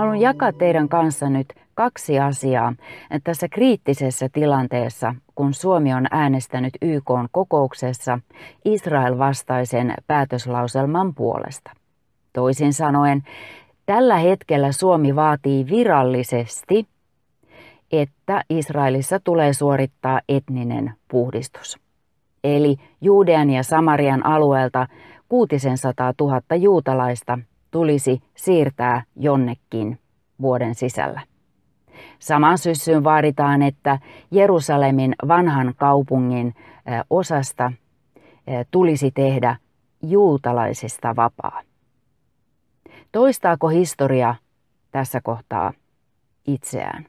Haluan jakaa teidän kanssa nyt kaksi asiaa tässä kriittisessä tilanteessa, kun Suomi on äänestänyt YK kokouksessa Israel vastaisen päätöslauselman puolesta. Toisin sanoen, tällä hetkellä Suomi vaatii virallisesti, että Israelissa tulee suorittaa etninen puhdistus. Eli Juudean ja Samarian alueelta 600 000 juutalaista tulisi siirtää jonnekin vuoden sisällä. Saman syssyyn vaaditaan, että Jerusalemin vanhan kaupungin osasta tulisi tehdä juutalaisista vapaa. Toistaako historia tässä kohtaa itseään?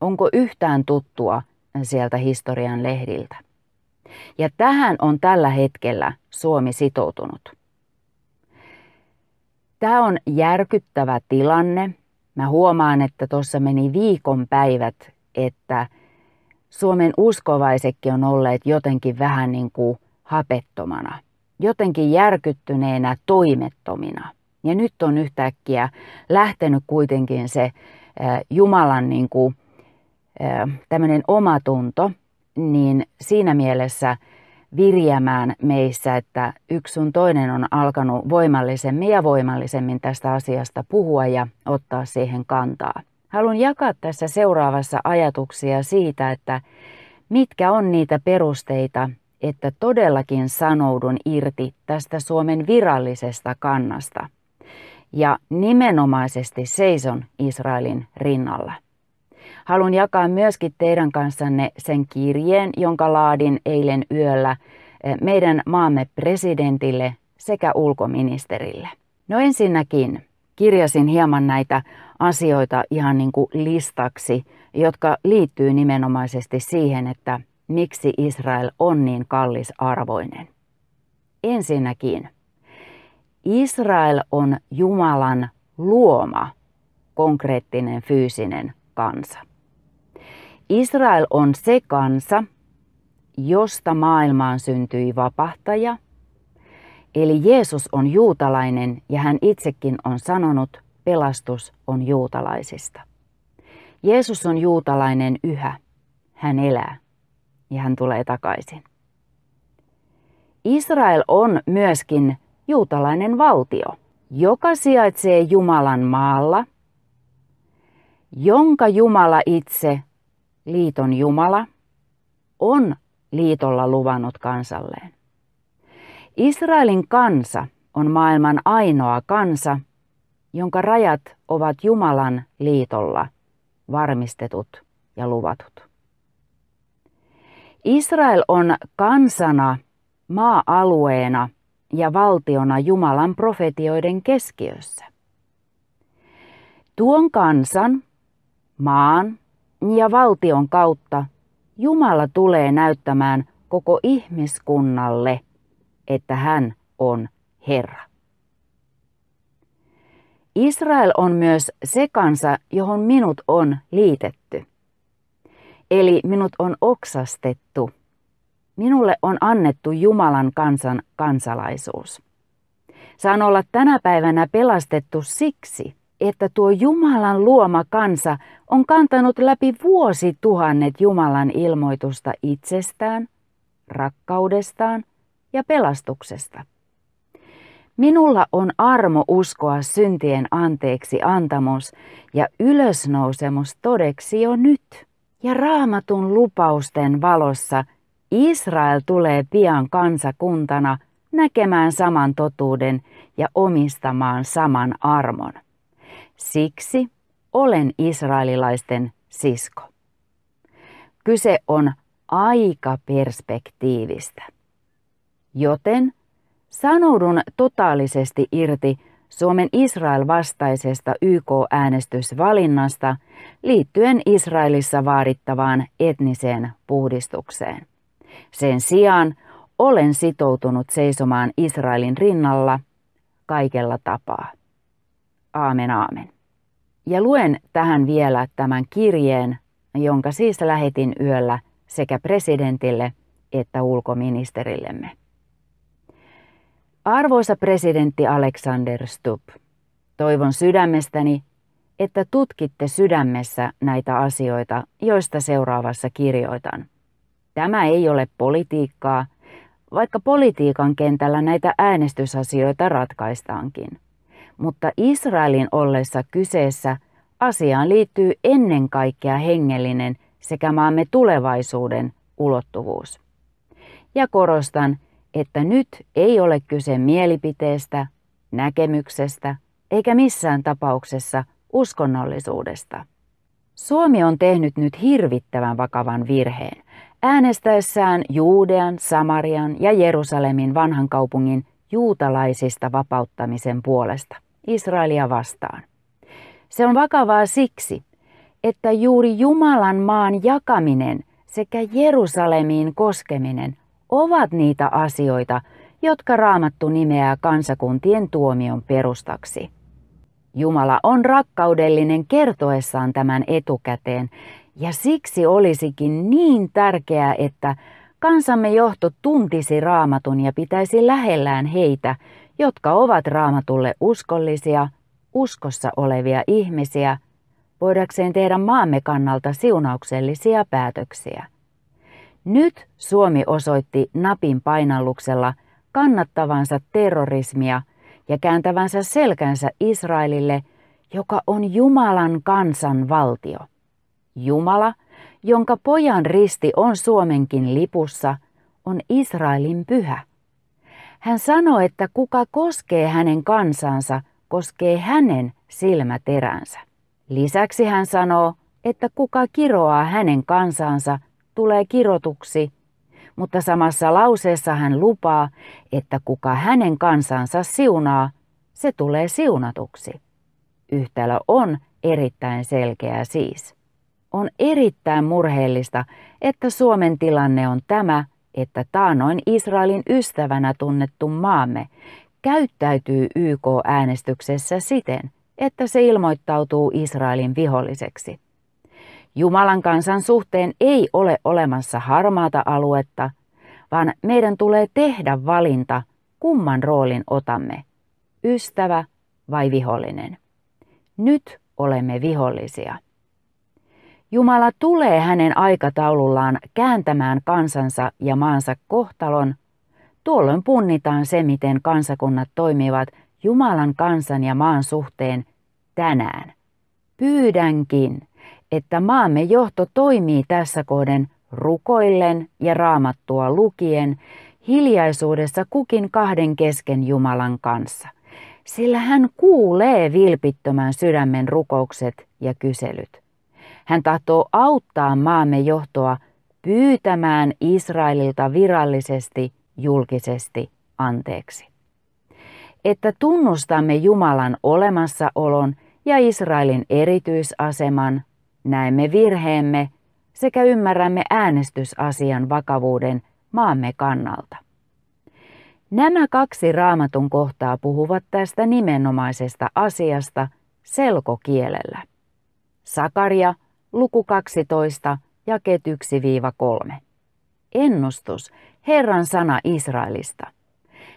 Onko yhtään tuttua sieltä historian lehdiltä? Ja tähän on tällä hetkellä Suomi sitoutunut. Tämä on järkyttävä tilanne. Mä huomaan, että tuossa meni viikon päivät, että Suomen uskovaisetkin on olleet jotenkin vähän niin kuin hapettomana, jotenkin järkyttyneenä toimettomina. Ja nyt on yhtäkkiä lähtenyt kuitenkin se Jumalan niin kuin, tämmöinen omatunto, niin siinä mielessä virjämään meissä, että yksi sun toinen on alkanut voimallisemmin ja voimallisemmin tästä asiasta puhua ja ottaa siihen kantaa. Haluan jakaa tässä seuraavassa ajatuksia siitä, että mitkä on niitä perusteita, että todellakin sanoudun irti tästä Suomen virallisesta kannasta ja nimenomaisesti seison Israelin rinnalla. Haluan jakaa myöskin teidän kanssanne sen kirjeen, jonka laadin eilen yöllä eh, meidän maamme presidentille sekä ulkoministerille. No ensinnäkin kirjasin hieman näitä asioita ihan niin kuin listaksi, jotka liittyy nimenomaisesti siihen, että miksi Israel on niin kallisarvoinen. Ensinnäkin, Israel on Jumalan luoma konkreettinen fyysinen kansa. Israel on se kansa, josta maailmaan syntyi vapahtaja. Eli Jeesus on juutalainen ja hän itsekin on sanonut, pelastus on juutalaisista. Jeesus on juutalainen yhä. Hän elää ja hän tulee takaisin. Israel on myöskin juutalainen valtio, joka sijaitsee Jumalan maalla, jonka Jumala itse liiton Jumala, on liitolla luvannut kansalleen. Israelin kansa on maailman ainoa kansa, jonka rajat ovat Jumalan liitolla varmistetut ja luvatut. Israel on kansana, maa-alueena ja valtiona Jumalan profetioiden keskiössä. Tuon kansan, maan ja valtion kautta Jumala tulee näyttämään koko ihmiskunnalle, että hän on Herra. Israel on myös se kansa, johon minut on liitetty. Eli minut on oksastettu. Minulle on annettu Jumalan kansan kansalaisuus. Saan olla tänä päivänä pelastettu siksi, että tuo Jumalan luoma kansa on kantanut läpi vuosituhannet Jumalan ilmoitusta itsestään, rakkaudestaan ja pelastuksesta. Minulla on armo uskoa syntien anteeksi antamus ja ylösnousemus todeksi jo nyt. Ja raamatun lupausten valossa Israel tulee pian kansakuntana näkemään saman totuuden ja omistamaan saman armon. Siksi olen israelilaisten sisko. Kyse on aikaperspektiivistä. Joten sanoudun totaalisesti irti Suomen Israel-vastaisesta YK-äänestysvalinnasta liittyen Israelissa vaadittavaan etniseen puhdistukseen. Sen sijaan olen sitoutunut seisomaan Israelin rinnalla kaikella tapaa. Aamen, aamen. Ja luen tähän vielä tämän kirjeen, jonka siis lähetin yöllä sekä presidentille että ulkoministerillemme. Arvoisa presidentti Alexander Stubb, toivon sydämestäni, että tutkitte sydämessä näitä asioita, joista seuraavassa kirjoitan. Tämä ei ole politiikkaa, vaikka politiikan kentällä näitä äänestysasioita ratkaistaankin. Mutta Israelin ollessa kyseessä asiaan liittyy ennen kaikkea hengellinen sekä maamme tulevaisuuden ulottuvuus. Ja korostan, että nyt ei ole kyse mielipiteestä, näkemyksestä eikä missään tapauksessa uskonnollisuudesta. Suomi on tehnyt nyt hirvittävän vakavan virheen äänestäessään Juudean, Samarian ja Jerusalemin vanhan kaupungin juutalaisista vapauttamisen puolesta Israelia vastaan. Se on vakavaa siksi, että juuri Jumalan maan jakaminen sekä Jerusalemiin koskeminen ovat niitä asioita, jotka raamattu nimeää kansakuntien tuomion perustaksi. Jumala on rakkaudellinen kertoessaan tämän etukäteen, ja siksi olisikin niin tärkeää, että kansamme johto tuntisi raamatun ja pitäisi lähellään heitä, jotka ovat raamatulle uskollisia, uskossa olevia ihmisiä, voidakseen tehdä maamme kannalta siunauksellisia päätöksiä. Nyt Suomi osoitti napin painalluksella kannattavansa terrorismia ja kääntävänsä selkänsä Israelille, joka on Jumalan kansan valtio. Jumala, jonka pojan risti on Suomenkin lipussa, on Israelin pyhä. Hän sanoi, että kuka koskee hänen kansansa, koskee hänen silmäteränsä. Lisäksi hän sanoo, että kuka kiroaa hänen kansansa, tulee kirotuksi, mutta samassa lauseessa hän lupaa, että kuka hänen kansansa siunaa, se tulee siunatuksi. Yhtälö on erittäin selkeä siis. On erittäin murheellista, että Suomen tilanne on tämä, että taanoin Israelin ystävänä tunnettu maamme käyttäytyy YK-äänestyksessä siten, että se ilmoittautuu Israelin viholliseksi. Jumalan kansan suhteen ei ole olemassa harmaata aluetta, vaan meidän tulee tehdä valinta, kumman roolin otamme, ystävä vai vihollinen. Nyt olemme vihollisia. Jumala tulee hänen aikataulullaan kääntämään kansansa ja maansa kohtalon. Tuolloin punnitaan se, miten kansakunnat toimivat Jumalan kansan ja maan suhteen tänään. Pyydänkin, että maamme johto toimii tässä kohden rukoillen ja raamattua lukien hiljaisuudessa kukin kahden kesken Jumalan kanssa, sillä hän kuulee vilpittömän sydämen rukoukset ja kyselyt. Hän tahtoo auttaa maamme johtoa pyytämään Israelilta virallisesti, julkisesti anteeksi. Että tunnustamme Jumalan olemassaolon ja Israelin erityisaseman, näemme virheemme sekä ymmärrämme äänestysasian vakavuuden maamme kannalta. Nämä kaksi raamatun kohtaa puhuvat tästä nimenomaisesta asiasta selkokielellä. Sakaria luku 12, jakeet 1-3. Ennustus, Herran sana Israelista.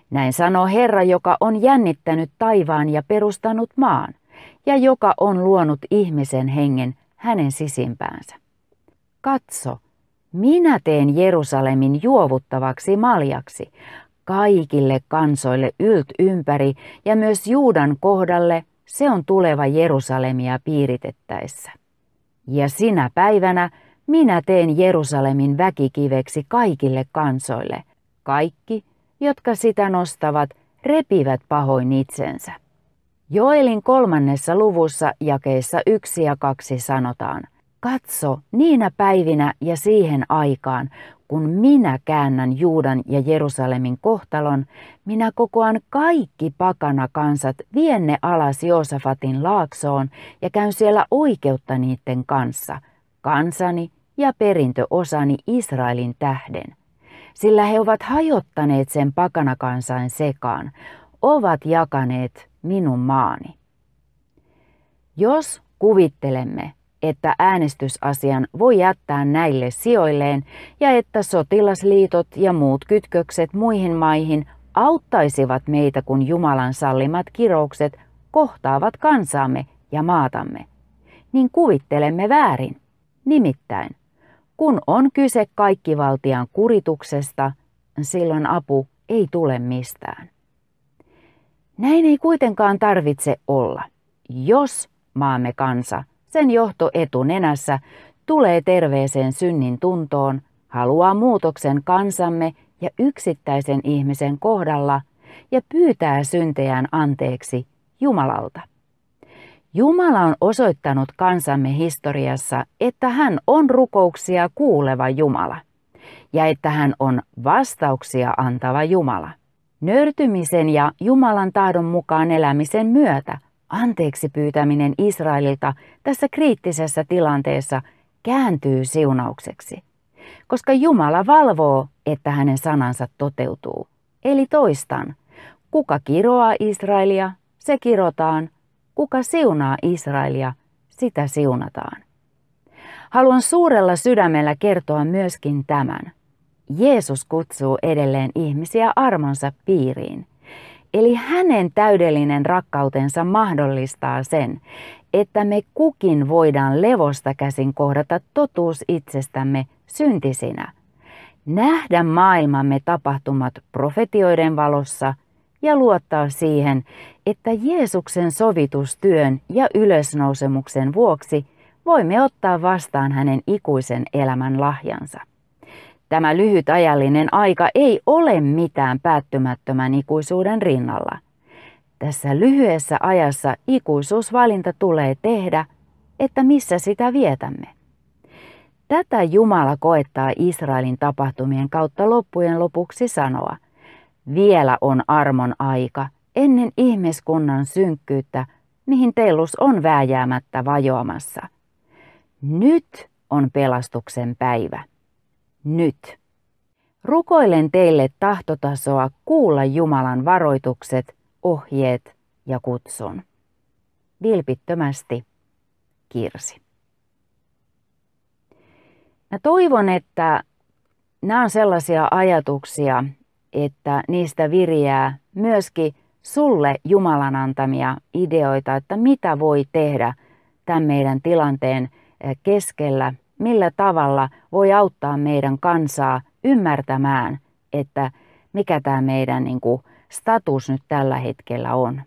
Näin sanoo Herra, joka on jännittänyt taivaan ja perustanut maan, ja joka on luonut ihmisen hengen hänen sisimpäänsä. Katso, minä teen Jerusalemin juovuttavaksi maljaksi, kaikille kansoille ylt ympäri ja myös Juudan kohdalle se on tuleva Jerusalemia piiritettäessä. Ja sinä päivänä minä teen Jerusalemin väkikiveksi kaikille kansoille. Kaikki, jotka sitä nostavat, repivät pahoin itsensä. Joelin kolmannessa luvussa jakeissa yksi ja kaksi sanotaan, Katso, niinä päivinä ja siihen aikaan, kun minä käännän Juudan ja Jerusalemin kohtalon, minä kokoan kaikki pakana kansat, vien ne alas Joosafatin laaksoon ja käyn siellä oikeutta niiden kanssa, kansani ja perintöosani Israelin tähden. Sillä he ovat hajottaneet sen pakanakansain sekaan, ovat jakaneet minun maani. Jos kuvittelemme, että äänestysasian voi jättää näille sijoilleen ja että sotilasliitot ja muut kytkökset muihin maihin auttaisivat meitä, kun Jumalan sallimat kiroukset kohtaavat kansaamme ja maatamme, niin kuvittelemme väärin. Nimittäin, kun on kyse kaikkivaltian kurituksesta, silloin apu ei tule mistään. Näin ei kuitenkaan tarvitse olla. Jos maamme kansa, sen johto etunenässä, tulee terveeseen synnin tuntoon, haluaa muutoksen kansamme ja yksittäisen ihmisen kohdalla ja pyytää syntejään anteeksi Jumalalta. Jumala on osoittanut kansamme historiassa, että hän on rukouksia kuuleva Jumala ja että hän on vastauksia antava Jumala. Nörtymisen ja Jumalan tahdon mukaan elämisen myötä anteeksi pyytäminen Israelilta tässä kriittisessä tilanteessa kääntyy siunaukseksi, koska Jumala valvoo, että hänen sanansa toteutuu. Eli toistan, kuka kiroaa Israelia, se kirotaan, kuka siunaa Israelia, sitä siunataan. Haluan suurella sydämellä kertoa myöskin tämän. Jeesus kutsuu edelleen ihmisiä armonsa piiriin. Eli hänen täydellinen rakkautensa mahdollistaa sen, että me kukin voidaan levosta käsin kohdata totuus itsestämme syntisinä, nähdä maailmamme tapahtumat profetioiden valossa ja luottaa siihen, että Jeesuksen sovitustyön ja ylösnousemuksen vuoksi voimme ottaa vastaan hänen ikuisen elämän lahjansa. Tämä lyhyt ajallinen aika ei ole mitään päättymättömän ikuisuuden rinnalla. Tässä lyhyessä ajassa ikuisuusvalinta tulee tehdä, että missä sitä vietämme. Tätä Jumala koettaa Israelin tapahtumien kautta loppujen lopuksi sanoa. Vielä on armon aika ennen ihmiskunnan synkkyyttä, mihin tellus on vääjäämättä vajoamassa. Nyt on pelastuksen päivä nyt. Rukoilen teille tahtotasoa kuulla Jumalan varoitukset, ohjeet ja kutsun. Vilpittömästi, Kirsi. Mä toivon, että nämä on sellaisia ajatuksia, että niistä viriää myöskin sulle Jumalan antamia ideoita, että mitä voi tehdä tämän meidän tilanteen keskellä millä tavalla voi auttaa meidän kansaa ymmärtämään, että mikä tämä meidän niin kuin, status nyt tällä hetkellä on.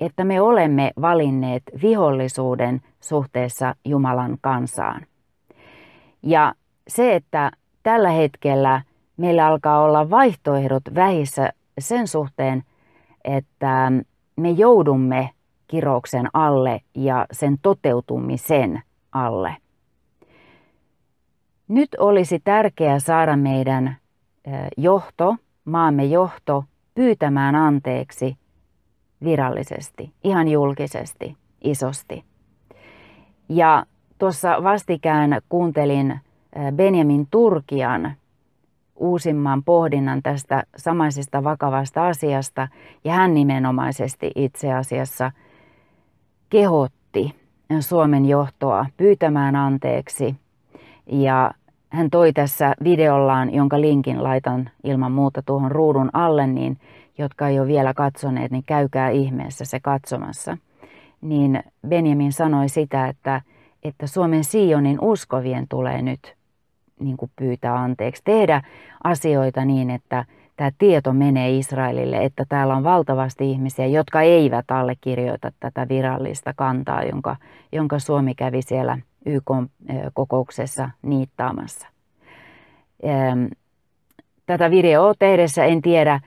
Että me olemme valinneet vihollisuuden suhteessa Jumalan kansaan. Ja se, että tällä hetkellä meillä alkaa olla vaihtoehdot vähissä sen suhteen, että me joudumme kirouksen alle ja sen toteutumisen alle – nyt olisi tärkeää saada meidän johto, maamme johto, pyytämään anteeksi virallisesti, ihan julkisesti, isosti. Ja tuossa vastikään kuuntelin Benjamin Turkian uusimman pohdinnan tästä samaisesta vakavasta asiasta, ja hän nimenomaisesti itse asiassa kehotti Suomen johtoa pyytämään anteeksi ja hän toi tässä videollaan, jonka linkin laitan ilman muuta tuohon ruudun alle, niin jotka ei ole vielä katsoneet, niin käykää ihmeessä se katsomassa. Niin Benjamin sanoi sitä, että, että Suomen Sionin uskovien tulee nyt niin kuin pyytää anteeksi, tehdä asioita niin, että tämä tieto menee Israelille, että täällä on valtavasti ihmisiä, jotka eivät allekirjoita tätä virallista kantaa, jonka, jonka Suomi kävi siellä YK-kokouksessa niittaamassa. Tätä videoa tehdessä en tiedä,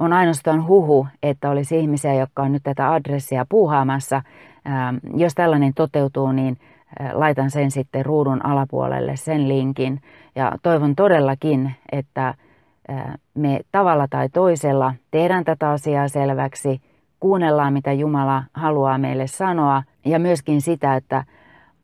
on ainoastaan huhu, että olisi ihmisiä, jotka on nyt tätä adressia puuhaamassa. Jos tällainen toteutuu, niin laitan sen sitten ruudun alapuolelle, sen linkin. Ja toivon todellakin, että me tavalla tai toisella tehdään tätä asiaa selväksi, kuunnellaan mitä Jumala haluaa meille sanoa ja myöskin sitä, että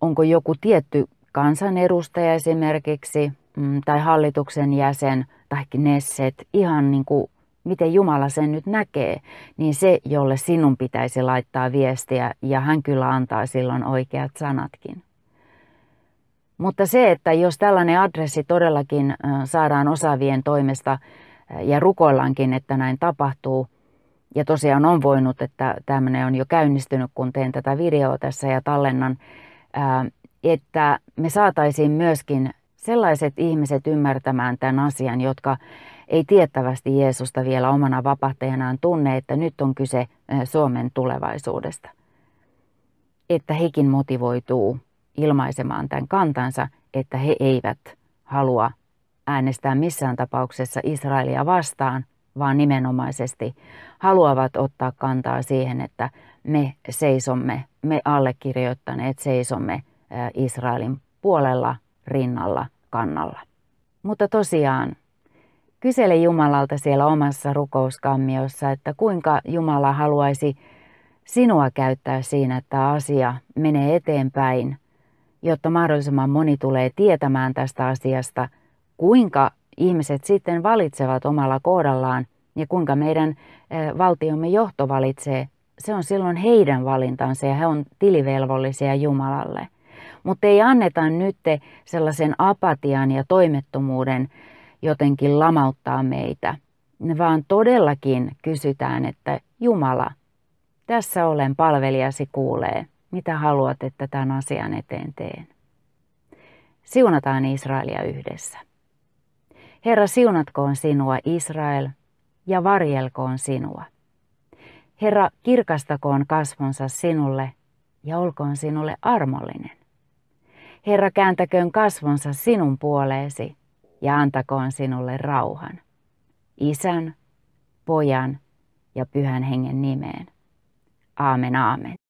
onko joku tietty kansanedustaja esimerkiksi mm, tai hallituksen jäsen tai Knesset, ihan niin kuin miten Jumala sen nyt näkee, niin se, jolle sinun pitäisi laittaa viestiä ja hän kyllä antaa silloin oikeat sanatkin. Mutta se, että jos tällainen adressi todellakin saadaan osaavien toimesta ja rukoillaankin, että näin tapahtuu, ja tosiaan on voinut, että tämmöinen on jo käynnistynyt, kun teen tätä videoa tässä ja tallennan että me saataisiin myöskin sellaiset ihmiset ymmärtämään tämän asian, jotka ei tiettävästi Jeesusta vielä omana vapahtajanaan tunne, että nyt on kyse Suomen tulevaisuudesta. Että hekin motivoituu ilmaisemaan tämän kantansa, että he eivät halua äänestää missään tapauksessa Israelia vastaan, vaan nimenomaisesti haluavat ottaa kantaa siihen, että me seisomme, me allekirjoittaneet seisomme Israelin puolella, rinnalla, kannalla. Mutta tosiaan, kysele Jumalalta siellä omassa rukouskammiossa, että kuinka Jumala haluaisi sinua käyttää siinä, että asia menee eteenpäin, jotta mahdollisimman moni tulee tietämään tästä asiasta, kuinka ihmiset sitten valitsevat omalla kohdallaan ja kuinka meidän valtiomme johto valitsee, se on silloin heidän valintansa ja he on tilivelvollisia Jumalalle. Mutta ei anneta nyt sellaisen apatian ja toimettomuuden jotenkin lamauttaa meitä, vaan todellakin kysytään, että Jumala, tässä olen palvelijasi kuulee, mitä haluat, että tämän asian eteen teen. Siunataan Israelia yhdessä. Herra, siunatkoon sinua Israel ja varjelkoon sinua. Herra, kirkastakoon kasvonsa sinulle ja olkoon sinulle armollinen. Herra, kääntäköön kasvonsa sinun puoleesi ja antakoon sinulle rauhan. Isän, pojan ja pyhän hengen nimeen. Aamen, aamen.